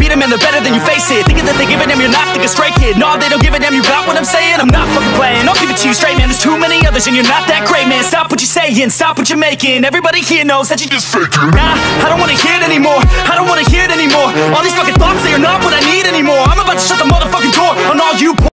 beat them and they're better than you face it. Thinking that they're giving them, you're not thinking straight, kid. No, they don't give a damn, you got what I'm saying? I'm not fucking playing, I'll give it to you straight, man. There's too many others and you're not that great, man. Stop what you're saying, stop what you're making. Everybody here knows that you're just faking. Nah, I don't wanna hear it anymore. I don't wanna hear it anymore. All these fucking thoughts, they are not what I need anymore. I'm about